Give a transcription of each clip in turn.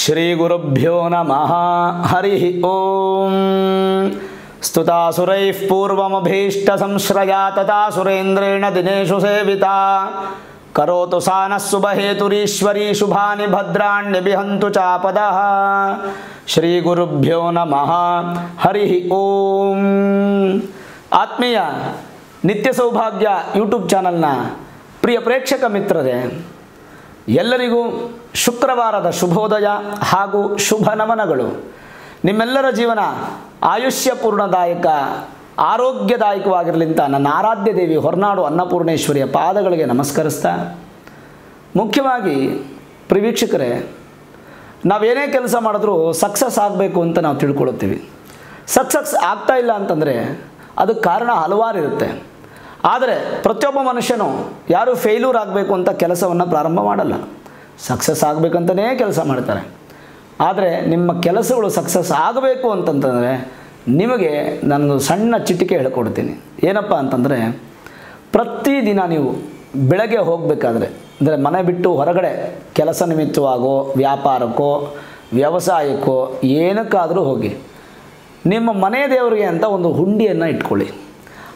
श्रीगुरुभ्यो नमः हरिः ॐ स्तुतासुरैः पूर्वमभीष्टसंश्रया तथा सुरेन्द्रेण दिनेषु सेविता करोतु सा नः शुभहेतुरीश्वरी शुभानि भद्राण्यभिहन्तु चापदः ಶ್ರೀಗುರುಭ್ಯೋ ನಮಃ ಹರಿ ಓಂ ಆತ್ಮೀಯ ನಿತ್ಯ ಸೌಭಾಗ್ಯ ಯೂಟ್ಯೂಬ್ ಚಾನಲ್ನ ಪ್ರಿಯ ಪ್ರೇಕ್ಷಕ ಮಿತ್ರರೇ ಎಲ್ಲರಿಗೂ ಶುಕ್ರವಾರದ ಶುಭೋದಯ ಹಾಗೂ ಶುಭ ನಮನಗಳು. ನಿಮ್ಮೆಲ್ಲರ ಜೀವನ ಆಯುಷ್ಯಪೂರ್ಣದಾಯಕ, ಆರೋಗ್ಯದಾಯಕವಾಗಿರಲಿಂತ ನನ್ನ ಆರಾಧ್ಯ ದೇವಿ ಹೊರನಾಡು ಅನ್ನಪೂರ್ಣೇಶ್ವರಿಯ ಪಾದಗಳಿಗೆ ನಮಸ್ಕರಿಸ್ತಾ, ಮುಖ್ಯವಾಗಿ ಪ್ರಿವೀಕ್ಷಕರೇ, ನಾವೇನೇ ಕೆಲಸ ಮಾಡಿದ್ರೂ ಸಕ್ಸಸ್ ಆಗಬೇಕು ಅಂತ ನಾವು ತಿಳ್ಕೊಳ್ತೀವಿ ಸಕ್ಸಸ್ ಆಗ್ತಾ ಇಲ್ಲ ಅಂತಂದರೆ, ಅದಕ್ಕೆ ಕಾರಣ ಹಲವಾರು ಇರುತ್ತೆ ಆದರೆ ಪ್ರತಿಯೊಬ್ಬ ಮನುಷ್ಯನು ಯಾರು ಫೇಲ್ಯೂರ್ ಆಗಬೇಕು ಅಂತ ಕೆಲಸವನ್ನು ಪ್ರಾರಂಭ ಮಾಡಲ್ಲ. ಸಕ್ಸಸ್ ಆಗಬೇಕಂತಲೇ ಕೆಲಸ ಮಾಡ್ತಾರೆ. ಆದರೆ ನಿಮ್ಮ ಕೆಲಸಗಳು ಸಕ್ಸಸ್ ಆಗಬೇಕು ಅಂತಂತಂದರೆ ನಿಮಗೆ ನಾನು ಸಣ್ಣ ಚಿಟಿಕೆ ಹೇಳ್ಕೊಡ್ತೀನಿ. ಏನಪ್ಪ ಅಂತಂದರೆ ಪ್ರತಿದಿನ ನೀವು ಬೆಳಗ್ಗೆ ಹೋಗಬೇಕಾದ್ರೆ, ಅಂದರೆ ಮನೆ ಬಿಟ್ಟು ಹೊರಗಡೆ ಕೆಲಸ ನಿಮಿತ್ತವಾಗೋ, ವ್ಯಾಪಾರಕ್ಕೋ, ವ್ಯವಸಾಯಕ್ಕೋ ಏನಕ್ಕಾದರೂ ಹೋಗಿ, ನಿಮ್ಮ ಮನೆ ದೇವರಿಗೆ ಅಂತ ಒಂದು ಹುಂಡಿಯನ್ನು ಇಟ್ಕೊಳ್ಳಿ.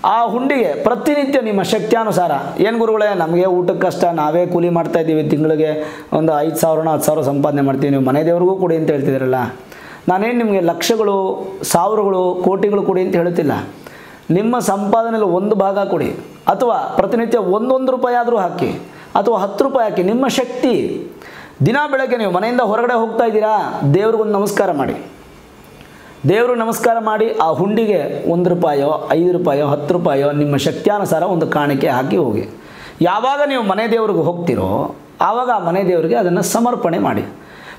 ಆ ಹುಂಡಿಗೆ ಪ್ರತಿನಿತ್ಯ ನಿಮ್ಮ ಶಕ್ತಿಯಾನುಸಾರ. ಏನು ಗುರುಗಳೇ, ನಮಗೆ ಊಟಕ್ಕೆ ಕಷ್ಟ, ನಾವೇ ಕೂಲಿ ಮಾಡ್ತಾ ಇದ್ದೀವಿ ತಿಂಗಳಿಗೆ ಒಂದು ಐದು ಸಾವಿರನ, ಹತ್ತು ಸಾವಿರ ಸಂಪಾದನೆ ಮಾಡ್ತೀವಿ. ನೀವು ಮನೆ ದೇವ್ರಿಗೂ ಕೊಡಿ ಅಂತ ಹೇಳ್ತಿದ್ದೀರಲ್ಲ. ನಾನೇನು ನಿಮಗೆ ಲಕ್ಷಗಳು, ಸಾವಿರಗಳು, ಕೋಟಿಗಳು ಕೊಡಿ ಅಂತ ಹೇಳುತ್ತಿಲ್ಲ. ನಿಮ್ಮ ಸಂಪಾದನೆಯಲ್ಲಿ ಒಂದು ಭಾಗ ಕೊಡಿ. ಅಥವಾ ಪ್ರತಿನಿತ್ಯ ಒಂದೊಂದು ರೂಪಾಯಿ ಆದರೂ ಹಾಕಿ. ಅಥವಾ ಹತ್ತು ರೂಪಾಯಿ ಹಾಕಿ. ನಿಮ್ಮ ಶಕ್ತಿ. ದಿನ ಬೆಳಗ್ಗೆ ನೀವು ಮನೆಯಿಂದ ಹೊರಗಡೆ ಹೋಗ್ತಾ ಇದ್ದೀರಾ, ದೇವ್ರಿಗೊಂದು ನಮಸ್ಕಾರ ಮಾಡಿ. ದೇವರು ನಮಸ್ಕಾರ ಮಾಡಿ ಆ ಹುಂಡಿಗೆ ಒಂದು ರೂಪಾಯೋ, ಐದು ರೂಪಾಯೋ, ಹತ್ತು ರೂಪಾಯೋ, ನಿಮ್ಮ ಶಕ್ತಿಯಾನುಸಾರ ಒಂದು ಕಾಣಿಕೆ ಹಾಕಿ ಹೋಗಿ. ಯಾವಾಗ ನೀವು ಮನೆ ದೇವ್ರಿಗೆ ಹೋಗ್ತೀರೋ, ಆವಾಗ ಆ ಮನೆ ದೇವರಿಗೆ ಅದನ್ನು ಸಮರ್ಪಣೆ ಮಾಡಿ.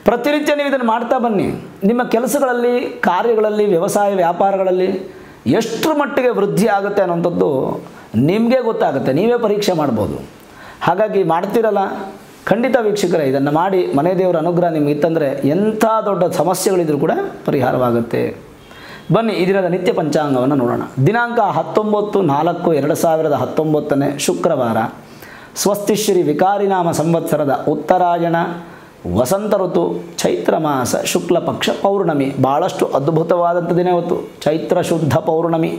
ಪ್ರತಿನಿತ್ಯ ನೀವು ಇದನ್ನು ಮಾಡ್ತಾ ಬನ್ನಿ. ನಿಮ್ಮ ಕೆಲಸಗಳಲ್ಲಿ, ಕಾರ್ಯಗಳಲ್ಲಿ, ವ್ಯವಸಾಯ, ವ್ಯಾಪಾರಗಳಲ್ಲಿ ಎಷ್ಟರ ಮಟ್ಟಿಗೆ ವೃದ್ಧಿ ಆಗುತ್ತೆ ಅನ್ನೋಂಥದ್ದು ನಿಮಗೆ ಗೊತ್ತಾಗುತ್ತೆ. ನೀವೇ ಪರೀಕ್ಷೆ ಮಾಡ್ಬೋದು. ಹಾಗಾಗಿ ಮಾಡ್ತಿರಲ್ಲ? ಖಂಡಿತ ವೀಕ್ಷಕರೇ, ಇದನ್ನು ಮಾಡಿ ಮನೆ ದೇವರ ಅನುಗ್ರಹ ನಿಮಗೆ ಇತ್ತಂದರೆ ಎಂಥ ದೊಡ್ಡ ಸಮಸ್ಯೆಗಳಿದ್ರೂ ಕೂಡ ಪರಿಹಾರವಾಗುತ್ತೆ. ಬನ್ನಿ, ಈ ನಿತ್ಯ ಪಂಚಾಂಗವನ್ನು ನೋಡೋಣ. ದಿನಾಂಕ ಹತ್ತೊಂಬತ್ತು ನಾಲ್ಕು ಎರಡು ಸಾವಿರದ ಹತ್ತೊಂಬತ್ತನೇ ಶುಕ್ರವಾರ ಸ್ವಸ್ತಿಶ್ರೀ ವಿಕಾರಿನಾಮ ಸಂವತ್ಸರದ ಉತ್ತರಾಯಣ, ವಸಂತ ಋತು, ಚೈತ್ರ ಮಾಸ, ಶುಕ್ಲ ಪಕ್ಷ, ಪೌರ್ಣಮಿ. ಭಾಳಷ್ಟು ಅದ್ಭುತವಾದಂಥ ದಿನ ಇವತ್ತು. ಚೈತ್ರ ಶುದ್ಧ ಪೌರ್ಣಮಿ.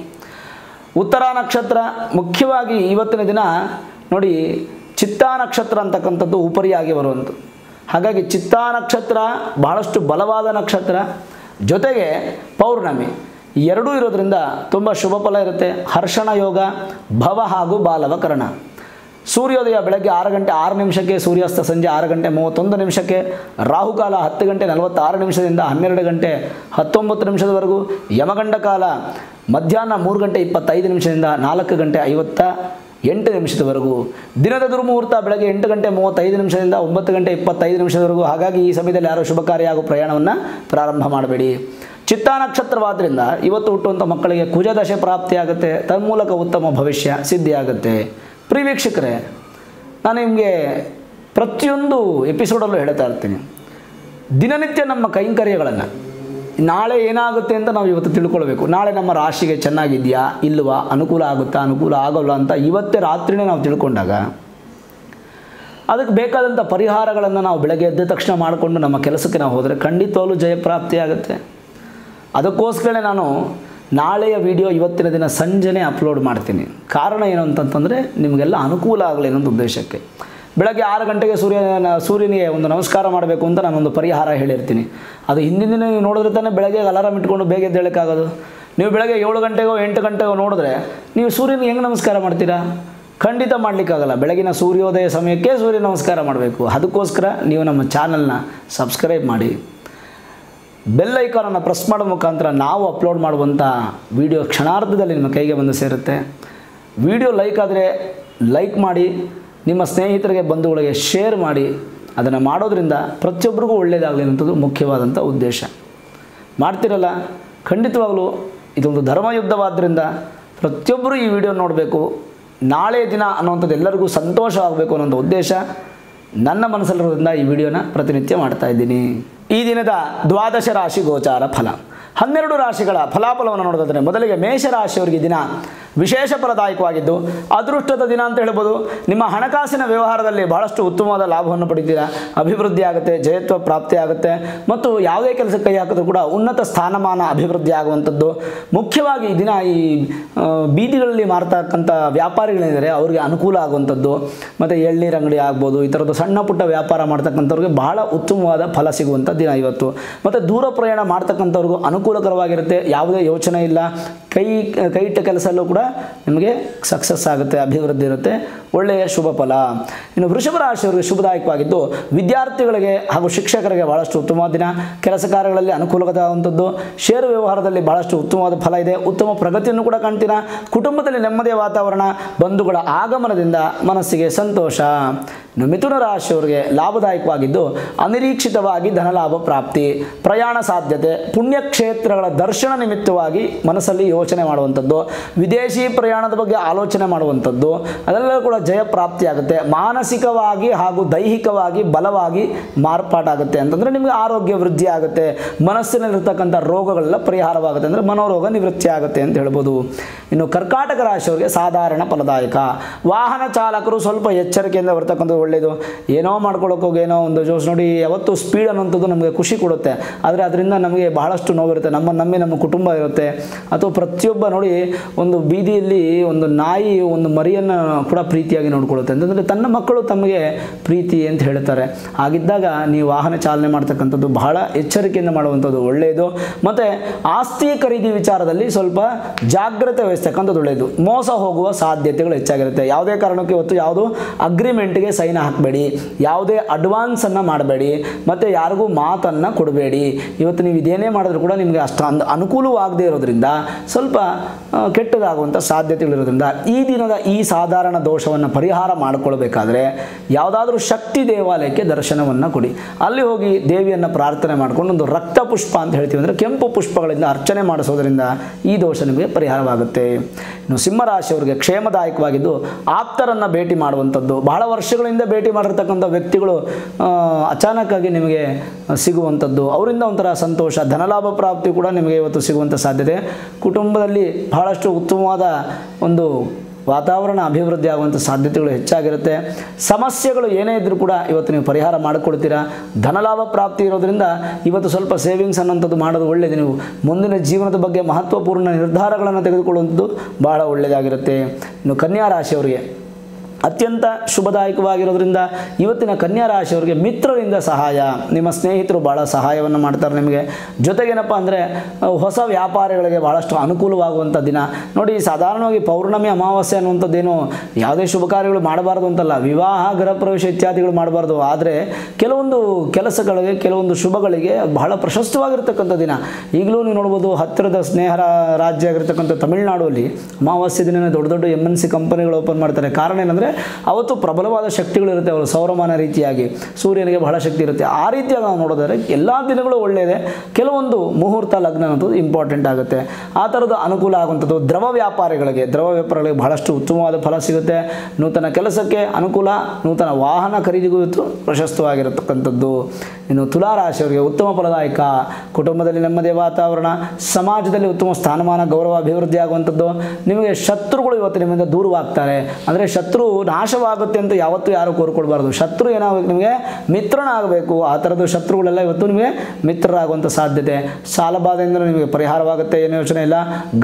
ಉತ್ತರ ನಕ್ಷತ್ರ ಮುಖ್ಯವಾಗಿ ಇವತ್ತಿನ ದಿನ ನೋಡಿ ಚಿತ್ತಾ ನಕ್ಷತ್ರ ಅಂತಕ್ಕಂಥದ್ದು ಉಪರಿಯಾಗಿ ಬರುವಂಥದ್ದು. ಹಾಗಾಗಿ ಚಿತ್ತಾ ನಕ್ಷತ್ರ ಬಹಳಷ್ಟು ಬಲವಾದ ನಕ್ಷತ್ರ. ಜೊತೆಗೆ ಪೌರ್ಣಮಿ ಎರಡೂ ಇರೋದ್ರಿಂದ ತುಂಬ ಶುಭ ಫಲ ಇರುತ್ತೆ. ಹರ್ಷಣ ಯೋಗ, ಭವ ಹಾಗೂ ಬಾಲವ ಕರ್ಣ ಸೂರ್ಯೋದಯ ಬೆಳಗ್ಗೆ ಆರು ಗಂಟೆ ಆರು ನಿಮಿಷಕ್ಕೆ, ಸೂರ್ಯಾಸ್ತ ಸಂಜೆ ಆರು ಗಂಟೆ ಮೂವತ್ತೊಂದು ನಿಮಿಷಕ್ಕೆ, ರಾಹುಕಾಲ ಹತ್ತು ಗಂಟೆ ನಲವತ್ತಾರು ನಿಮಿಷದಿಂದ ಹನ್ನೆರಡು ಗಂಟೆ ಹತ್ತೊಂಬತ್ತು ನಿಮಿಷದವರೆಗೂ, ಯಮಗಂಡ ಕಾಲ ಮಧ್ಯಾಹ್ನ ಮೂರು ಗಂಟೆ ಇಪ್ಪತ್ತೈದು ನಿಮಿಷದಿಂದ ನಾಲ್ಕು ಗಂಟೆ ಐವತ್ತ ಎಂಟು ನಿಮಿಷದವರೆಗೂ, ದಿನದ ದುರ್ಮುಹೂರ್ತ ಬೆಳಗ್ಗೆ ಎಂಟು ಗಂಟೆ ಮೂವತ್ತೈದು ನಿಮಿಷದಿಂದ ಒಂಬತ್ತು ಗಂಟೆ ಇಪ್ಪತ್ತೈದು ನಿಮಿಷದವರೆಗೂ, ಹಾಗಾಗಿ ಈ ಸಮಯದಲ್ಲಿ ಯಾರೋ ಹಾಗೂ ಪ್ರಯಾಣವನ್ನು ಪ್ರಾರಂಭ ಮಾಡಬೇಡಿ. ಚಿತ್ತಾ ನಕ್ಷತ್ರವಾದ್ದರಿಂದ ಇವತ್ತು ಹುಟ್ಟುವಂಥ ಮಕ್ಕಳಿಗೆ ಕುಜದಶೆ ಪ್ರಾಪ್ತಿಯಾಗುತ್ತೆ, ತನ್ಮೂಲಕ ಉತ್ತಮ ಭವಿಷ್ಯ ಸಿದ್ಧಿಯಾಗುತ್ತೆ. ಪ್ರಿಯ ವೀಕ್ಷಕರೇ ನಾನು ನಿಮಗೆ ಪ್ರತಿಯೊಂದು ಎಪಿಸೋಡಲ್ಲೂ ಹೇಳ್ತಾ ಇರ್ತೀನಿ. ದಿನನಿತ್ಯ ನಮ್ಮ ಕೈಂಕರ್ಯಗಳನ್ನು ನಾಳೆ ಏನಾಗುತ್ತೆ ಅಂತ ನಾವು ಇವತ್ತು ತಿಳ್ಕೊಳ್ಬೇಕು. ನಾಳೆ ನಮ್ಮ ರಾಶಿಗೆ ಚೆನ್ನಾಗಿದೆಯಾ ಇಲ್ಲವಾ ಅನುಕೂಲ ಆಗುತ್ತಾ, ಅನುಕೂಲ ಆಗೋಲ್ಲ ಅಂತ ಇವತ್ತೇ ರಾತ್ರಿನೇ ನಾವು ತಿಳ್ಕೊಂಡಾಗ ಅದಕ್ಕೆ ಬೇಕಾದಂಥ ಪರಿಹಾರಗಳನ್ನು ನಾವು ಬೆಳಗ್ಗೆ ಎದ್ದ ತಕ್ಷಣ ಮಾಡಿಕೊಂಡು ನಮ್ಮ ಕೆಲಸಕ್ಕೆ ನಾವು ಹೋದರೆ ಖಂಡಿತವಾಗ್ಲೂ ಜಯಪ್ರಾಪ್ತಿಯಾಗುತ್ತೆ ಅದಕ್ಕೋಸ್ಕರನೇ ನಾನು ನಾಳೆಯ ವಿಡಿಯೋ ಇವತ್ತಿನ ದಿನ ಸಂಜೆನೇ ಅಪ್ಲೋಡ್ ಮಾಡ್ತೀನಿ. ಕಾರಣ ಏನು ಅಂತಂತಂದರೆ ನಿಮಗೆಲ್ಲ ಅನುಕೂಲ ಆಗಲಿ ಅನ್ನೋದು ಉದ್ದೇಶಕ್ಕೆ. ಬೆಳಗ್ಗೆ ಆರು ಗಂಟೆಗೆ ಸೂರ್ಯ, ಸೂರ್ಯನಿಗೆ ಒಂದು ನಮಸ್ಕಾರ ಮಾಡಬೇಕು ಅಂತ ನಾನೊಂದು ಪರಿಹಾರ ಹೇಳಿರ್ತೀನಿ. ಅದು ಹಿಂದಿನ ದಿನ ನೀವು ನೋಡಿದ್ರೆ ತಾನೇ ಬೆಳಗ್ಗೆ ಅಲಾರಾಮ್ ಇಟ್ಕೊಂಡು ಬೇಗ ಎದ್ದೇಳಕ್ಕಾಗೋದು ನೀವು ಬೆಳಗ್ಗೆ ಏಳು ಗಂಟೆಗೋ, ಎಂಟು ಗಂಟೆಗೋ ನೋಡಿದ್ರೆ ನೀವು ಸೂರ್ಯನಿಗೆ ಹೆಂಗೆ ನಮಸ್ಕಾರ ಮಾಡ್ತೀರಾ? ಖಂಡಿತ ಮಾಡಲಿಕ್ಕಾಗಲ್ಲ. ಬೆಳಗಿನ ಸೂರ್ಯೋದಯ ಸಮಯಕ್ಕೆ ಸೂರ್ಯ ನಮಸ್ಕಾರ ಮಾಡಬೇಕು. ಅದಕ್ಕೋಸ್ಕರ ನೀವು ನಮ್ಮ ಚಾನಲ್ನ ಸಬ್ಸ್ಕ್ರೈಬ್ ಮಾಡಿ. ಬೆಲ್ ಐಕಾನನ್ನು ಪ್ರೆಸ್ ಮಾಡೋ ಮುಖಾಂತರ ನಾವು ಅಪ್ಲೋಡ್ ಮಾಡುವಂಥ ವಿಡಿಯೋ ಕ್ಷಣಾರ್ಧದಲ್ಲಿ ನಿಮ್ಮ ಕೈಗೆ ಬಂದು ಸೇರುತ್ತೆ. ವಿಡಿಯೋ ಲೈಕ್ ಆದರೆ ಲೈಕ್ ಮಾಡಿ. ನಿಮ್ಮ ಸ್ನೇಹಿತರಿಗೆ, ಬಂಧುಗಳಿಗೆ ಶೇರ್ ಮಾಡಿ, ಅದನ್ನು ಮಾಡೋದ್ರಿಂದ ಪ್ರತಿಯೊಬ್ಬರಿಗೂ ಒಳ್ಳೆಯದಾಗಲಿ ಅನ್ನೋದು ಮುಖ್ಯವಾದಂಥ ಉದ್ದೇಶ. ಮಾಡ್ತಿರಲ್ಲ? ಖಂಡಿತವಾಗಲೂ ಇದೊಂದು ಧರ್ಮಯುದ್ಧವಾದ್ದರಿಂದ ಪ್ರತಿಯೊಬ್ಬರು ಈ ವಿಡಿಯೋ ನೋಡಬೇಕು, ನಾಳೆ ದಿನ ಅನ್ನುವಂಥದ್ದು ಎಲ್ಲರಿಗೂ ಸಂತೋಷ ಆಗಬೇಕು ಅನ್ನೋ ಉದ್ದೇಶ ನನ್ನ ಮನಸ್ಸಲ್ಲಿರೋದ್ರಿಂದ ಈ ವಿಡಿಯೋನ ಪ್ರತಿನಿತ್ಯ ಮಾಡ್ತಾ ಇದ್ದೀನಿ. ಈ ದಿನದ ದ್ವಾದಶ ರಾಶಿ ಗೋಚಾರ ಫಲ. ಹನ್ನೆರಡು ರಾಶಿಗಳ ಫಲಾಫಲವನ್ನು ನೋಡೋದಾದರೆ, ಮೊದಲಿಗೆ ಮೇಷರಾಶಿಯವರಿಗೆ ದಿನ ವಿಶೇಷ ಫಲದಾಯಕವಾಗಿದ್ದು, ಅದೃಷ್ಟದ ದಿನ ಅಂತ ಹೇಳ್ಬೋದು. ನಿಮ್ಮ ಹಣಕಾಸಿನ ವ್ಯವಹಾರದಲ್ಲಿ ಬಹಳಷ್ಟು ಉತ್ತಮವಾದ ಲಾಭವನ್ನು ಪಡಿತೀರಾ? ಅಭಿವೃದ್ಧಿ ಆಗುತ್ತೆ, ಜಯತ್ವ ಪ್ರಾಪ್ತಿ ಆಗುತ್ತೆ, ಮತ್ತು ಯಾವುದೇ ಕೆಲಸಕ್ಕೆ ಕೈ ಹಾಕಿದ್ರು ಕೂಡ ಉನ್ನತ ಸ್ಥಾನಮಾನ ಅಭಿವೃದ್ಧಿ ಆಗುವಂಥದ್ದು. ಮುಖ್ಯವಾಗಿ ಈ ದಿನ ಈ ಬೀದಿಗಳಲ್ಲಿ ಮಾರ್ತಕ್ಕಂಥ ವ್ಯಾಪಾರಿಗಳೇನಿದ್ದಾರೆ ಅವರಿಗೆ ಅನುಕೂಲ ಆಗುವಂಥದ್ದು. ಮತ್ತು ಎಳ್ನೀರು ಅಂಗಡಿ ಆಗ್ಬೋದು, ಈ ಥರದ್ದು ಸಣ್ಣ ಪುಟ್ಟ ವ್ಯಾಪಾರ ಮಾಡ್ತಕ್ಕಂಥವ್ರಿಗೆ ಬಹಳ ಉತ್ತಮವಾದ ಫಲ ಸಿಗುವಂಥ ದಿನ ಇವತ್ತು. ಮತ್ತು ದೂರ ಪ್ರಯಾಣ ಮಾಡ್ತಕ್ಕಂಥವ್ರಿಗೂ ಅನುಕೂಲಕರವಾಗಿರುತ್ತೆ, ಯಾವುದೇ ಯೋಚನೆ ಇಲ್ಲ. ಕೈ ಕೈ ಇಟ್ಟ ಕೆಲಸಲ್ಲೂ ಕೂಡ ನಿಮಗೆ ಸಕ್ಸಸ್ ಆಗುತ್ತೆ, ಅಭಿವೃದ್ಧಿ ಇರುತ್ತೆ, ಒಳ್ಳೆಯ ಶುಭ ಫಲ. ಇನ್ನು ವೃಷಭ ರಾಶಿಯವರಿಗೆ ಶುಭದಾಯಕವಾಗಿದ್ದು, ವಿದ್ಯಾರ್ಥಿಗಳಿಗೆ ಹಾಗೂ ಶಿಕ್ಷಕರಿಗೆ ಬಹಳಷ್ಟು ಉತ್ತಮ ದಿನ. ಕೆಲಸ ಕಾರ್ಯಗಳಲ್ಲಿ ಅನುಕೂಲವಾದಂಥದ್ದು ಷೇರು ವ್ಯವಹಾರದಲ್ಲಿ ಬಹಳಷ್ಟು ಉತ್ತಮವಾದ ಫಲ ಇದೆ. ಉತ್ತಮ ಪ್ರಗತಿಯನ್ನು ಕೂಡ ಕಾಣ್ತೀರ. ಕುಟುಂಬದಲ್ಲಿ ನೆಮ್ಮದಿಯ ವಾತಾವರಣ, ಬಂಧುಗಳ ಆಗಮನದಿಂದ ಮನಸ್ಸಿಗೆ ಸಂತೋಷ. ಮಿಥುನ ರಾಶಿಯವರಿಗೆ ಲಾಭದಾಯಕವಾಗಿದ್ದು ಅನಿರೀಕ್ಷಿತವಾಗಿ ಧನಲಾಭ ಪ್ರಾಪ್ತಿ, ಪ್ರಯಾಣ ಸಾಧ್ಯತೆ, ಪುಣ್ಯಕ್ಷೇತ್ರಗಳ ದರ್ಶನ ನಿಮಿತ್ತವಾಗಿ ಮನಸ್ಸಲ್ಲಿ ಯೋಚನೆ ಮಾಡುವಂಥದ್ದು, ವಿದೇಶಿ ಪ್ರಯಾಣದ ಬಗ್ಗೆ ಆಲೋಚನೆ ಮಾಡುವಂಥದ್ದು, ಅದೆಲ್ಲ ಕೂಡ ಜಯ ಪ್ರಾಪ್ತಿಯಾಗುತ್ತೆ ಮಾನಸಿಕವಾಗಿ ಹಾಗೂ ದೈಹಿಕವಾಗಿ ಬಲವಾಗಿ ಮಾರ್ಪಾಟಾಗುತ್ತೆ ಅಂತಂದರೆ ನಿಮಗೆ ಆರೋಗ್ಯ ವೃದ್ಧಿ ಆಗುತ್ತೆ. ಮನಸ್ಸಿನಲ್ಲಿರ್ತಕ್ಕಂಥ ರೋಗಗಳೆಲ್ಲ ಪರಿಹಾರವಾಗುತ್ತೆ ಅಂದರೆ ಮನೋರೋಗ ನಿವೃತ್ತಿ ಆಗುತ್ತೆ ಅಂತ ಹೇಳ್ಬೋದು. ಇನ್ನು ಕರ್ಕಾಟಕ ರಾಶಿಯವರಿಗೆ ಸಾಧಾರಣ ಫಲದಾಯಕ. ವಾಹನ ಚಾಲಕರು ಸ್ವಲ್ಪ ಎಚ್ಚರಿಕೆಯಿಂದ ಬರ್ತಕ್ಕಂಥದ್ದು ಒಳ್ಳೆಯದು ಏನೋ ಮಾಡ್ಕೊಳ್ಳೋಕೆ ಹೋಗಿ ಏನೋ ಒಂದು ಜೋಸ್ ನೋಡಿ, ಯಾವತ್ತು ಸ್ಪೀಡ್ ಅನ್ನೋಂಥದ್ದು ನಮಗೆ ಖುಷಿ ಕೊಡುತ್ತೆ. ಆದರೆ ಅದರಿಂದ ನಮಗೆ ಬಹಳಷ್ಟು ನೋವಿರುತ್ತೆ. ನಮ್ಮ, ನಮ್ಮಿ ನಮ್ಮ ಕುಟುಂಬ ಇರುತ್ತೆ. ಅಥವಾ ಪ್ರತಿಯೊಬ್ಬ ನೋಡಿ ಒಂದು ಬೀದಿಯಲ್ಲಿ ಒಂದು ನಾಯಿ, ಒಂದು ಮರಿಯನ್ನು ಕೂಡ ಪ್ರೀತಿಯಾಗಿ ನೋಡ್ಕೊಳ್ಳುತ್ತೆ ಅಂತಂದರೆ ತನ್ನ ಮಕ್ಕಳು ತಮಗೆ ಪ್ರೀತಿ ಅಂತ ಹೇಳ್ತಾರೆ. ಹಾಗಿದ್ದಾಗ ನೀವು ವಾಹನ ಚಾಲನೆ ಮಾಡ್ತಕ್ಕಂಥದ್ದು ಬಹಳ ಎಚ್ಚರಿಕೆಯಿಂದ ಮಾಡುವಂಥದ್ದು ಒಳ್ಳೆಯದು ಮತ್ತು ಆಸ್ತಿ ಖರೀದಿ ವಿಚಾರದಲ್ಲಿ ಸ್ವಲ್ಪ ಜಾಗ್ರತೆ ವಹಿಸ್ತಕ್ಕಂಥದ್ದು ಒಳ್ಳೆಯದು ಮೋಸ ಹೋಗುವ ಸಾಧ್ಯತೆಗಳು ಹೆಚ್ಚಾಗಿರುತ್ತೆ. ಯಾವುದೇ ಕಾರಣಕ್ಕೆ ಇವತ್ತು ಯಾವುದು ಅಗ್ರಿಮೆಂಟ್ಗೆ ಸೈನ್ ಹಾಕಬೇಡಿ, ಯಾವುದೇ ಅಡ್ವಾನ್ಸನ್ನು ಮಾಡಬೇಡಿ, ಮತ್ತು ಯಾರಿಗೂ ಮಾತನ್ನು ಕೊಡಬೇಡಿ. ಇವತ್ತು ನೀವು ಇದೇನೇ ಮಾಡಿದ್ರು ಕೂಡ ನಿಮಗೆ ಅಷ್ಟು ಅಂದ ಅನುಕೂಲವಾಗದೇ ಇರೋದ್ರಿಂದ, ಸ್ವಲ್ಪ ಕೆಟ್ಟದಾಗುವಂಥ ಸಾಧ್ಯತೆಗಳಿರೋದ್ರಿಂದ, ಈ ದಿನದ ಈ ಸಾಧಾರಣ ದೋಷವನ್ನು ಪರಿಹಾರ ಮಾಡಿಕೊಳ್ಬೇಕಾದ್ರೆ ಯಾವುದಾದ್ರೂ ಶಕ್ತಿ ದೇವಾಲಯಕ್ಕೆ ದರ್ಶನವನ್ನು ಕೊಡಿ. ಅಲ್ಲಿ ಹೋಗಿ ದೇವಿಯನ್ನು ಪ್ರಾರ್ಥನೆ ಮಾಡಿಕೊಂಡು ಒಂದು ರಕ್ತ ಪುಷ್ಪ ಅಂತ ಹೇಳ್ತೀವಿ ಅಂದರೆ ಕೆಂಪು ಪುಷ್ಪಗಳಿಂದ ಅರ್ಚನೆ ಮಾಡಿಸೋದ್ರಿಂದ ಈ ದೋಷ ನಿಮಗೆ ಪರಿಹಾರವಾಗುತ್ತೆ. ಇನ್ನು ಸಿಂಹರಾಶಿಯವರಿಗೆ ಕ್ಷೇಮದಾಯಕವಾಗಿದ್ದು ಆಪ್ತರನ್ನು ಭೇಟಿ ಮಾಡುವಂಥದ್ದು, ಬಹಳ ವರ್ಷಗಳಿಂದ ಭೇಟಿ ಮಾಡಿರ್ತಕ್ಕಂಥ ವ್ಯಕ್ತಿಗಳು ಅಚಾನಕ್ಕಾಗಿ ನಿಮಗೆ ಸಿಗುವಂಥದ್ದು. ಅವರಿಂದ ಒಂಥರ ಸಂತೋಷ, ಧನಲಾಭ ಪ್ರಾಪ್ತಿ ಕೂಡ ನಿಮಗೆ ಇವತ್ತು ಸಿಗುವಂಥ ಸಾಧ್ಯತೆ. ಕುಟುಂಬದಲ್ಲಿ ಬಹಳಷ್ಟು ಉತ್ತಮವಾದ ಒಂದು ವಾತಾವರಣ ಅಭಿವೃದ್ಧಿ ಆಗುವಂಥ ಸಾಧ್ಯತೆಗಳು ಹೆಚ್ಚಾಗಿರುತ್ತೆ. ಸಮಸ್ಯೆಗಳು ಏನೇ ಇದ್ದರೂ ಕೂಡ ಇವತ್ತು ನೀವು ಪರಿಹಾರ ಮಾಡಿಕೊಡ್ತೀರಾ? ಧನಲಾಭ ಪ್ರಾಪ್ತಿ ಇರೋದರಿಂದ ಇವತ್ತು ಸ್ವಲ್ಪ ಸೇವಿಂಗ್ಸ್ ಅನ್ನೋಂಥದ್ದು ಮಾಡೋದು ಒಳ್ಳೆಯದು ನೀವು ಮುಂದಿನ ಜೀವನದ ಬಗ್ಗೆ ಮಹತ್ವಪೂರ್ಣ ನಿರ್ಧಾರಗಳನ್ನು ತೆಗೆದುಕೊಳ್ಳುವಂಥದ್ದು ಬಹಳ ಒಳ್ಳೆಯದಾಗಿರುತ್ತೆ ಇನ್ನು ಕನ್ಯಾ ರಾಶಿಯವರಿಗೆ ಅತ್ಯಂತ ಶುಭದಾಯಕವಾಗಿರೋದ್ರಿಂದ ಇವತ್ತಿನ ಕನ್ಯಾ ರಾಶಿಯವರಿಗೆ ಮಿತ್ರರಿಂದ ಸಹಾಯ. ನಿಮ್ಮ ಸ್ನೇಹಿತರು ಭಾಳ ಸಹಾಯವನ್ನು ಮಾಡ್ತಾರೆ ನಿಮಗೆ. ಜೊತೆಗೇನಪ್ಪ ಅಂದರೆ, ಹೊಸ ವ್ಯಾಪಾರಗಳಿಗೆ ಭಾಳಷ್ಟು ಅನುಕೂಲವಾಗುವಂಥ ದಿನ. ನೋಡಿ, ಸಾಧಾರಣವಾಗಿ ಪೌರ್ಣಮಿ ಅಮಾವಾಸ್ಯೆ ಅನ್ನುವಂಥದ್ದೇನು ಯಾವುದೇ ಶುಭ ಕಾರ್ಯಗಳು ಮಾಡಬಾರ್ದು ಅಂತಲ್ಲ. ವಿವಾಹ ಗೃಹ ಪ್ರವೇಶ ಇತ್ಯಾದಿಗಳು ಮಾಡಬಾರ್ದು. ಆದರೆ ಕೆಲವೊಂದು ಕೆಲಸಗಳಿಗೆ, ಕೆಲವೊಂದು ಶುಭಗಳಿಗೆ ಬಹಳ ಪ್ರಶಸ್ತವಾಗಿರ್ತಕ್ಕಂಥ ದಿನ. ಈಗಲೂ ನೀವು ನೋಡ್ಬೋದು, ಹತ್ತಿರದ ಸ್ನೇಹ ರಾಜ್ಯ ಆಗಿರ್ತಕ್ಕಂಥ ತಮಿಳುನಾಡುವಲ್ಲಿ ಅಮಾವಾಸ್ಯೆ ದಿನ ದೊಡ್ಡ ದೊಡ್ಡ ಎಂ ಎನ್ ಸಿ ಕಂಪನಿಗಳು ಓಪನ್ ಮಾಡ್ತಾರೆ. ಕಾರಣ ಏನಂದರೆ ಅವತ್ತು ಪ್ರಬಲವಾದ ಶಕ್ತಿಗಳಿರುತ್ತೆ ಅವರು ಸೌರಮಾನ ರೀತಿಯಾಗಿ. ಸೂರ್ಯನಿಗೆ ಬಹಳ ಶಕ್ತಿ ಇರುತ್ತೆ. ಆ ರೀತಿಯಾಗಿ ನಾವು ನೋಡೋದಾದ್ರೆ ಎಲ್ಲ ದಿನಗಳು ಒಳ್ಳೆಯದೇ. ಕೆಲವೊಂದು ಮುಹೂರ್ತ ಲಗ್ನ ಅನ್ನೋದು ಇಂಪಾರ್ಟೆಂಟ್ ಆಗುತ್ತೆ. ಆ ಥರದ ಅನುಕೂಲ ಆಗುವಂಥದ್ದು ದ್ರವ ವ್ಯಾಪಾರಿಗಳಿಗೆ. ದ್ರವ ವ್ಯಾಪಾರಿಗಳಿಗೆ ಬಹಳಷ್ಟು ಉತ್ತಮವಾದ ಫಲ ಸಿಗುತ್ತೆ. ನೂತನ ಕೆಲಸಕ್ಕೆ ಅನುಕೂಲ, ನೂತನ ವಾಹನ ಖರೀದಿಗೂ ಪ್ರಶಸ್ತವಾಗಿರತಕ್ಕಂಥದ್ದು. ಇನ್ನು ತುಲಾರಾಶಿಯವರಿಗೆ ಉತ್ತಮ ಫಲದಾಯಕ. ಕುಟುಂಬದಲ್ಲಿ ನೆಮ್ಮದಿಯ ವಾತಾವರಣ, ಸಮಾಜದಲ್ಲಿ ಉತ್ತಮ ಸ್ಥಾನಮಾನ, ಗೌರವ, ಅಭಿವೃದ್ಧಿ ಆಗುವಂಥದ್ದು. ನಿಮಗೆ ಶತ್ರುಗಳು ಇವತ್ತು ನಿಮ್ಮಿಂದ ದೂರವಾಗ್ತಾರೆ. ಅಂದರೆ ಶತ್ರು ನಾಶವಾಗುತ್ತೆ ಅಂತ ಯಾವತ್ತೂ ಯಾರು ಕೋರ್ಕೊಳ್ಬಾರ್ದು. ಶತ್ರು ಏನಾಗಬೇಕು ನಿಮಗೆ? ಮಿತ್ರನಾಗಬೇಕು. ಆ ಥರದ್ದು ಶತ್ರುಗಳೆಲ್ಲ ಇವತ್ತು ನಿಮಗೆ ಮಿತ್ರರಾಗುವಂಥ ಸಾಧ್ಯತೆ. ಸಾಲಬಾಧೆಯಿಂದ ನಿಮಗೆ ಪರಿಹಾರವಾಗುತ್ತೆ, ಏನು ಯೋಚನೆ ಇಲ್ಲ.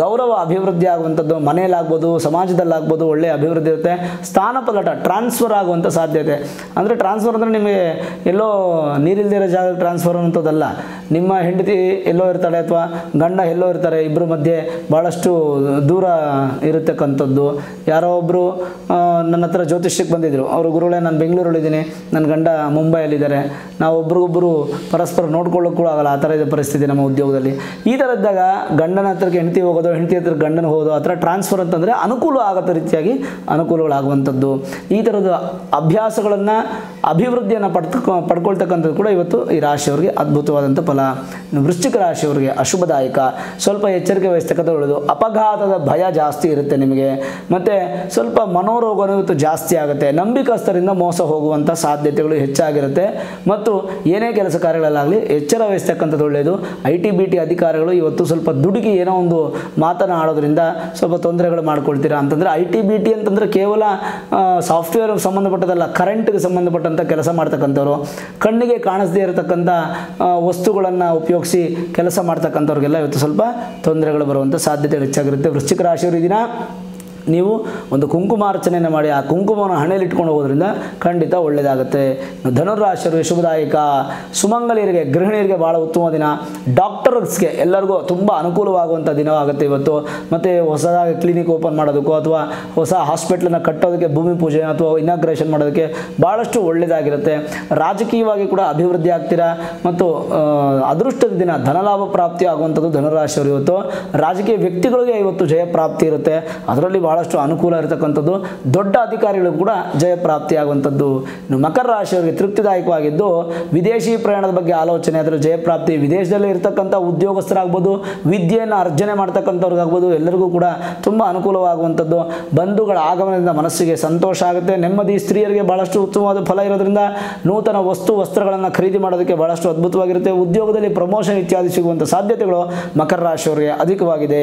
ಗೌರವ, ಅಭಿವೃದ್ಧಿ ಆಗುವಂಥದ್ದು ಮನೆಯಲ್ಲಾಗ್ಬೋದು, ಸಮಾಜದಲ್ಲಾಗ್ಬೋದು ಒಳ್ಳೆಯ ಅಭಿವೃದ್ಧಿ ಇರುತ್ತೆ. ಸ್ಥಾನಪಲ್ಲಟ ಟ್ರಾನ್ಸ್ಫರ್ ಆಗುವಂಥ ಸಾಧ್ಯತೆ. ಅಂದರೆ ಟ್ರಾನ್ಸ್ಫರ್ ಅಂದರೆ ನಿಮಗೆ ಎಲ್ಲೋ ನೀರಿಲ್ದಿರೋ ಜಾಗಕ್ಕೆ ಟ್ರಾನ್ಸ್ಫರ್ ಅನ್ನೋಂಥದ್ದಲ್ಲ ನಿಮ್ಮ ಹೆಂಡತಿ ಎಲ್ಲೋ ಇರ್ತಾಳೆ ಅಥವಾ ಗಂಡ ಎಲ್ಲೋ ಇರ್ತಾರೆ ಇಬ್ಬರ ಮಧ್ಯೆ ಭಾಳಷ್ಟು ದೂರ ಇರತಕ್ಕಂಥದ್ದು. ಯಾರೋ ಒಬ್ಬರು ನನ್ನ ಹತ್ರ ಜ್ಯೋತಿಷ್ಯಕ್ಕೆ ಬಂದಿದ್ದರು ಅವರು, ಗುರುಗಳೇ, ನಾನು ಬೆಂಗಳೂರಲ್ಲಿದ್ದೀನಿ. ನನ್ನ ಗಂಡ ಮುಂಬೈಯಲ್ಲಿದ್ದಾರೆ. ನಾವು ಒಬ್ರಿಗೊಬ್ಬರು ಪರಸ್ಪರ ನೋಡ್ಕೊಳ್ಳೋಕ್ಕೂ ಆಗಲ್ಲ. ಆ ಥರ ಇದೆ ಪರಿಸ್ಥಿತಿ ನಮ್ಮ ಉದ್ಯೋಗದಲ್ಲಿ. ಈ ಥರ ಇದ್ದಾಗ ಗಂಡನ ಹತ್ರಕ್ಕೆ ಹೆಂಡತಿ ಹೋಗೋದು, ಹೆಂಡತಿ ಹತ್ರ ಗಂಡನ ಹೋಗೋದು, ಆ ಥರ ಟ್ರಾನ್ಸ್ಫರ್ ಅಂತಂದರೆ ಅನುಕೂಲ ಆಗೋ ರೀತಿಯಾಗಿ ಅನುಕೂಲಗಳಾಗುವಂಥದ್ದು. ಈ ಥರದ ಅಭ್ಯಾಸಗಳನ್ನು ಅಭಿವೃದ್ಧಿಯನ್ನು ಪಡ್ತಕ್ಕ ಪಡ್ಕೊಳ್ತಕ್ಕಂಥದ್ದು ಕೂಡ ಇವತ್ತು ಈ ರಾಶಿಯವರಿಗೆ ಅದ್ಭುತವಾದಂಥ ಫಲ. ವೃಶ್ಚಿಕ ರಾಶಿಯವರಿಗೆ ಅಶುಭದಾಯಕ. ಸ್ವಲ್ಪ ಎಚ್ಚರಿಕೆ ವಹಿಸ್ತಕ್ಕಂಥ ಒಳ್ಳೆಯದು ಅಪಘಾತದ ಭಯ ಜಾಸ್ತಿ ಇರುತ್ತೆ ನಿಮಗೆ. ಮತ್ತು ಸ್ವಲ್ಪ ಮನೋರೋಗನೂ ಜಾಸ್ತಿ ಆಗುತ್ತೆ. ನಂಬಿಕಸ್ಥರಿಂದ ಮೋಸ ಹೋಗುವಂಥ ಸಾಧ್ಯತೆಗಳು ಹೆಚ್ಚಾಗಿರುತ್ತೆ. ಮತ್ತು ಏನೇ ಕೆಲಸ ಕಾರ್ಯಗಳಲ್ಲಾಗಲಿ ಎಚ್ಚರ ವಹಿಸ್ತಕ್ಕಂಥದ್ದು ಒಳ್ಳೆಯದು ಐ ಟಿ, ಬಿ ಟಿ ಅಧಿಕಾರಿಗಳು ಇವತ್ತು ಸ್ವಲ್ಪ ದುಡುಕಿ ಏನೋ ಒಂದು ಮಾತನ್ನು ಆಡೋದ್ರಿಂದ ಸ್ವಲ್ಪ ತೊಂದರೆಗಳು ಮಾಡ್ಕೊಳ್ತೀರಾ ಅಂತಂದರೆ, ಐ ಟಿ, ಬಿ ಟಿ ಅಂತಂದರೆ ಕೇವಲ ಸಾಫ್ಟ್ವೇರ್ ಸಂಬಂಧಪಟ್ಟದಲ್ಲ ಕರೆಂಟ್ಗೆ ಸಂಬಂಧಪಟ್ಟಂಥ ಕೆಲಸ ಮಾಡ್ತಕ್ಕಂಥವ್ರು, ಕಣ್ಣಿಗೆ ಕಾಣಿಸದೇ ಇರತಕ್ಕಂಥ ವಸ್ತುಗಳನ್ನು ಉಪಯೋಗಿಸಿ ಕೆಲಸ ಮಾಡ್ತಕ್ಕಂಥವ್ರಿಗೆಲ್ಲ ಇವತ್ತು ಸ್ವಲ್ಪ ತೊಂದರೆಗಳು ಬರುವಂಥ ಸಾಧ್ಯತೆಗಳು ಹೆಚ್ಚಾಗಿರುತ್ತೆ. ವೃಶ್ಚಿಕ ರಾಶಿಯವರು ದಿನ ನೀವು ಒಂದು ಕುಂಕುಮಾರ್ಚನೆಯನ್ನು ಮಾಡಿ ಆ ಕುಂಕುಮವನ್ನು ಹಣೆಯಲ್ಲಿ ಇಟ್ಕೊಂಡು ಹೋಗೋದ್ರಿಂದ ಖಂಡಿತ ಒಳ್ಳೆಯದಾಗುತ್ತೆ. ಧನುರಾಶರು ಶುಭದಾಯಕ. ಸುಮಂಗಲಿಯರಿಗೆ, ಗೃಹಿಣಿಯರಿಗೆ ಭಾಳ ಉತ್ತಮ ದಿನ. ಡಾಕ್ಟರ್ಸ್ಗೆ ಎಲ್ಲರಿಗೂ ತುಂಬ ಅನುಕೂಲವಾಗುವಂಥ ದಿನವಾಗುತ್ತೆ ಇವತ್ತು. ಮತ್ತು ಹೊಸದಾಗಿ ಕ್ಲಿನಿಕ್ ಓಪನ್ ಮಾಡೋದಕ್ಕೂ ಅಥವಾ ಹೊಸ ಹಾಸ್ಪಿಟ್ಲನ್ನು ಕಟ್ಟೋದಕ್ಕೆ ಭೂಮಿ ಪೂಜೆ ಅಥವಾ ಇನಾಗ್ರೇಷನ್ ಮಾಡೋದಕ್ಕೆ ಭಾಳಷ್ಟು ಒಳ್ಳೆಯದಾಗಿರುತ್ತೆ. ರಾಜಕೀಯವಾಗಿ ಕೂಡ ಅಭಿವೃದ್ಧಿ ಆಗ್ತೀರಾ? ಮತ್ತು ಅದೃಷ್ಟದ ದಿನ, ಧನಲಾಭ ಪ್ರಾಪ್ತಿ ಆಗುವಂಥದ್ದು ಧನುರಾಶಿಯವರು ಇವತ್ತು. ರಾಜಕೀಯ ವ್ಯಕ್ತಿಗಳಿಗೆ ಇವತ್ತು ಜಯ ಪ್ರಾಪ್ತಿ ಇರುತ್ತೆ. ಅದರಲ್ಲಿ ಭಾಳಷ್ಟು ಅನುಕೂಲ ಇರತಕ್ಕಂಥದ್ದು. ದೊಡ್ಡ ಅಧಿಕಾರಿಗಳು ಕೂಡ ಜಯ ಪ್ರಾಪ್ತಿ ಆಗುವಂಥದ್ದು ಇನ್ನು ಮಕರ ರಾಶಿಯವರಿಗೆ ತೃಪ್ತಿದಾಯಕವಾಗಿದ್ದು, ವಿದೇಶಿ ಪ್ರಯಾಣದ ಬಗ್ಗೆ ಆಲೋಚನೆ ಅದರ ಜಯಪ್ರಾಪ್ತಿ ವಿದೇಶದಲ್ಲಿ ಇರತಕ್ಕಂಥ ಉದ್ಯೋಗಸ್ಥರಾಗ್ಬೋದು, ವಿದ್ಯೆಯನ್ನು ಅರ್ಜನೆ ಮಾಡ್ತಕ್ಕಂಥವ್ರಿಗಾಗ್ಬೋದು, ಎಲ್ಲರಿಗೂ ಕೂಡ ತುಂಬ ಅನುಕೂಲವಾಗುವಂಥದ್ದು. ಬಂಧುಗಳ ಆಗಮನದಿಂದ ಮನಸ್ಸಿಗೆ ಸಂತೋಷ ಆಗುತ್ತೆ. ನೆಮ್ಮದಿ ಸ್ತ್ರೀಯರಿಗೆ ಭಾಳಷ್ಟು ಉತ್ತಮವಾದ ಫಲ ಇರೋದ್ರಿಂದ ನೂತನ ವಸ್ತು, ವಸ್ತ್ರಗಳನ್ನು ಖರೀದಿ ಮಾಡೋದಕ್ಕೆ ಭಾಳಷ್ಟು ಅದ್ಭುತವಾಗಿರುತ್ತೆ. ಉದ್ಯೋಗದಲ್ಲಿ ಪ್ರಮೋಷನ್ ಇತ್ಯಾದಿ ಸಿಗುವಂಥ ಸಾಧ್ಯತೆಗಳು ಮಕರ ರಾಶಿಯವರಿಗೆ ಅಧಿಕವಾಗಿದೆ.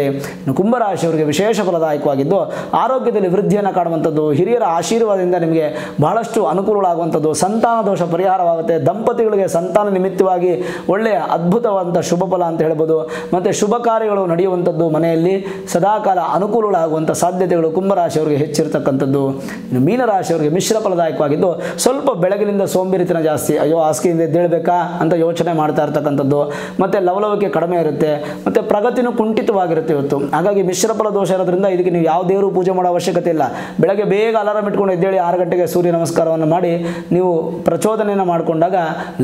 ಕುಂಭರಾಶಿಯವರಿಗೆ ವಿಶೇಷ ಫಲದಾಯಕವಾಗಿದ್ದು ಆರೋಗ್ಯದಲ್ಲಿ ವೃದ್ಧಿಯನ್ನು ಕಾಣುವಂಥದ್ದು ಹಿರಿಯರ ಆಶೀರ್ವಾದದಿಂದ ನಿಮಗೆ ಬಹಳಷ್ಟು ಅನುಕೂಲಗಳಾಗುವಂಥದ್ದು, ಸಂತಾನ ದೋಷ ಪರಿಹಾರವಾಗುತ್ತೆ. ದಂಪತಿಗಳಿಗೆ ಸಂತಾನ ನಿಮಿತ್ತವಾಗಿ ಒಳ್ಳೆಯ ಅದ್ಭುತವಾದಂಥ ಶುಭ ಫಲ ಅಂತ ಹೇಳ್ಬೋದು. ಮತ್ತು ಶುಭ ಕಾರ್ಯಗಳು ನಡೆಯುವಂಥದ್ದು ಮನೆಯಲ್ಲಿ ಸದಾಕಾಲ ಅನುಕೂಲಗಳಾಗುವಂಥ ಸಾಧ್ಯತೆಗಳು ಕುಂಭರಾಶಿಯವರಿಗೆ ಹೆಚ್ಚಿರತಕ್ಕಂಥದ್ದು. ಇನ್ನು ಮೀನರಾಶಿಯವರಿಗೆ ಮಿಶ್ರ ಫಲದಾಯಕವಾಗಿದ್ದು, ಸ್ವಲ್ಪ ಬೆಳಗಿನಿಂದ ಸೋಂಬೇರಿತನ ಜಾಸ್ತಿ. ಅಯ್ಯೋ, ಹಾಸಿಗೆಯಿಂದ ಎದ್ದೇಳಬೇಕಾ ಅಂತ ಯೋಚನೆ ಮಾಡ್ತಾ ಇರ್ತಕ್ಕಂಥದ್ದು. ಮತ್ತು ಲವಲವಿಕೆ ಕಡಿಮೆ ಇರುತ್ತೆ. ಮತ್ತು ಪ್ರಗತಿನೂ ಕುಂಠಿತವಾಗಿರುತ್ತೆ ಇವತ್ತು. ಹಾಗಾಗಿ ಮಿಶ್ರ ಫಲ ದೋಷ ಇರೋದ್ರಿಂದ ಇದಕ್ಕೆ ನೀವು ಯಾವ ದೇವರು ಪೂಜೆ ಮಾಡೋ ಅವಶ್ಯಕತೆ ಇಲ್ಲ. ಬೆಳಗ್ಗೆ ಬೇಗ ಅಲಾರಾಮ್ ಇಟ್ಕೊಂಡು ಎದ್ದೇಳಿ ಆರು ಗಂಟೆಗೆ ಸೂರ್ಯ ನಮಸ್ಕಾರವನ್ನು ಮಾಡಿ ನೀವು ಪ್ರಚೋದನೆಯನ್ನು ಮಾಡಿಕೊಂಡಾಗ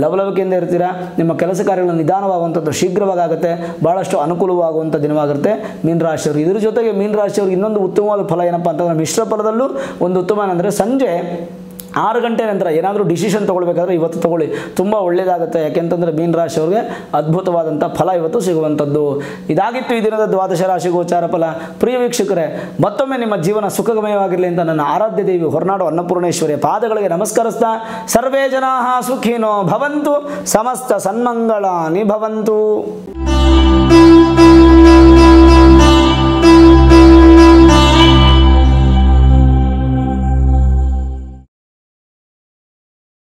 ಲವಲವಿಕೆಯಿಂದ ಇರ್ತೀರಾ? ನಿಮ್ಮ ಕೆಲಸ ಕಾರ್ಯಗಳು ನಿಧಾನವಾಗುವಂಥದ್ದು ಶೀಘ್ರವಾಗುತ್ತೆ ಭಾಳಷ್ಟು ಅನುಕೂಲವಾಗುವಂಥ ದಿನವಾಗಿರುತ್ತೆ ಮೀನರಾಶಿಯವರು ಇದರ ಜೊತೆಗೆ ಮೀನರಾಶಿಯವ್ರಿಗೆ ಇನ್ನೊಂದು ಉತ್ತಮವಾದ ಫಲ ಏನಪ್ಪ ಅಂತಂದರೆ ಮಿಶ್ರ ಫಲದಲ್ಲೂ ಒಂದು ಉತ್ತಮ ಏನಂದರೆ ಸಂಜೆ ಆರು ಗಂಟೆ ನಂತರ ಏನಾದರೂ ಡಿಸಿಷನ್ ತೊಗೊಳ್ಬೇಕಾದ್ರೆ ಇವತ್ತು ತೊಗೊಳ್ಳಿ. ತುಂಬ ಒಳ್ಳೆಯದಾಗುತ್ತೆ ಯಾಕೆಂತಂದರೆ ಮೀನ ರಾಶಿಯವ್ರಿಗೆ ಅದ್ಭುತವಾದಂಥ ಫಲ ಇವತ್ತು ಸಿಗುವಂಥದ್ದು ಇದಾಗಿತ್ತು ಈ ದಿನದ ದ್ವಾದಶ ರಾಶಿ ಗೋಚಾರ ಫಲ. ಪ್ರಿಯ ವೀಕ್ಷಕರೇ, ಮತ್ತೊಮ್ಮೆ ನಿಮ್ಮ ಜೀವನ ಸುಖಮಯವಾಗಿರಲಿ ಅಂತ ನನ್ನ ಆರಾಧ್ಯ ದೇವಿ ಹೊರನಾಡು ಅನ್ನಪೂರ್ಣೇಶ್ವರಿಯ ಪಾದಗಳಿಗೆ ನಮಸ್ಕರಿಸ್ತಾ, ಸರ್ವೇ ಜನಾ ಸುಖಿನೋ ಭವಂತು, ಸಮಸ್ತ ಸನ್ಮಂಗಳಾನಿ ಭವಂತು.